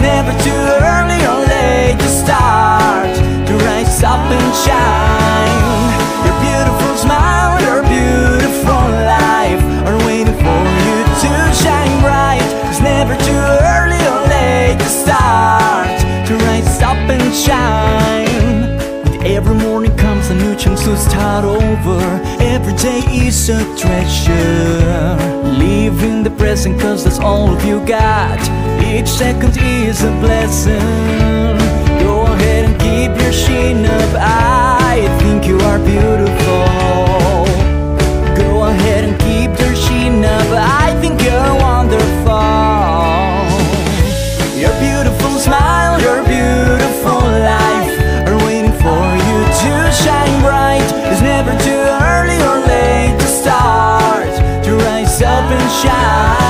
never too A new 난 요청수 start over. Every day is a treasure. Live in the present cause that's all you got. Each second is a blessing. Go ahead and keep your chin up. I think you are beautiful. Shine.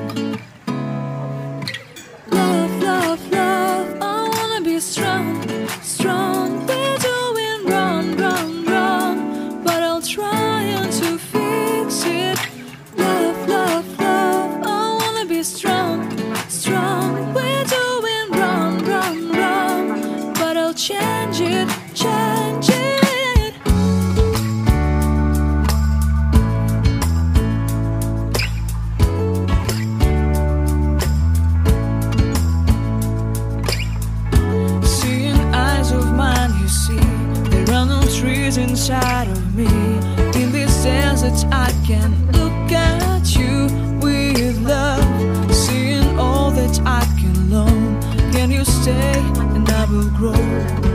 will change it, change it. Seeing eyes of mine, you see, there are no trees inside of me. In this sense that I can look at. grow.